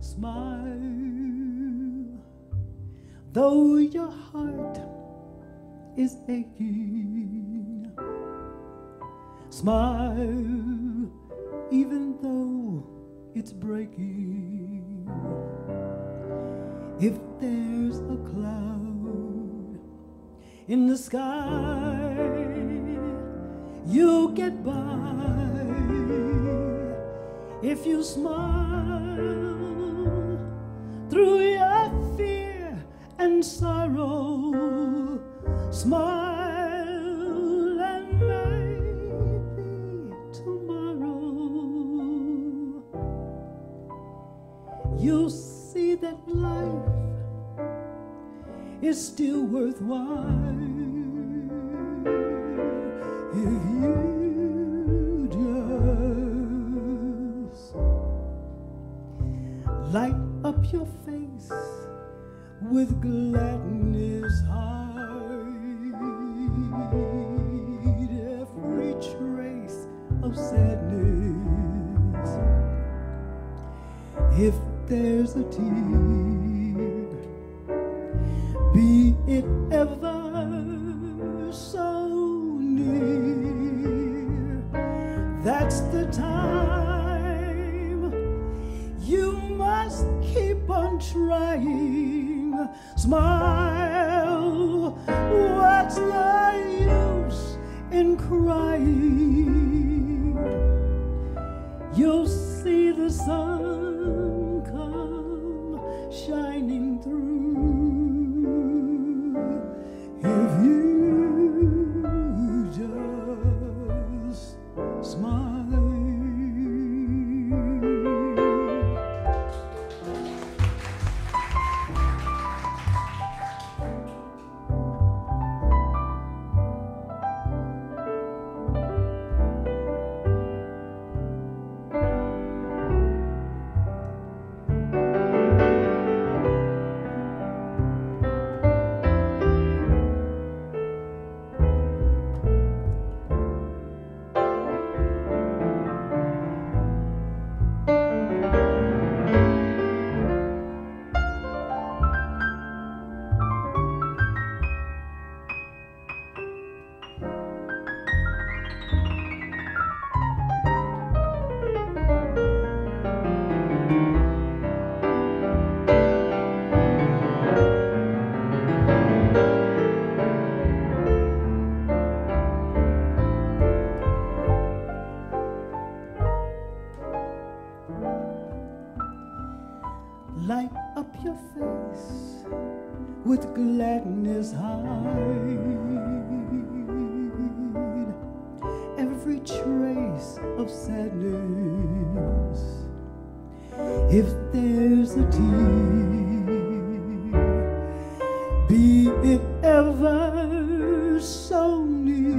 smile, though your heart is aching. Smile, even though it's breaking. If there's a cloud in the sky, you'll get by if you smile Smile and maybe tomorrow you'll see that life is still worthwhile if you just light up your face with gladness. hide if there's a tear be it ever so near that's the time you must keep on trying. Smile. What's the use in crying? You'll see the sun come shining through face with gladness hide every trace of sadness. If there's a tear, be it ever so near,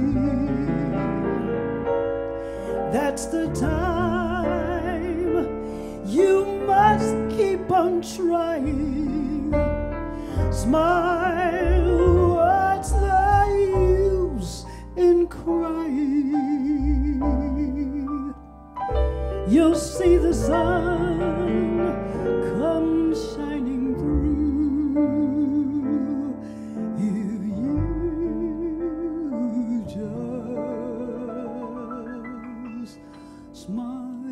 that's the time on trying. Smile, what's the use in crying? You'll see the sun come shining through if you just smile.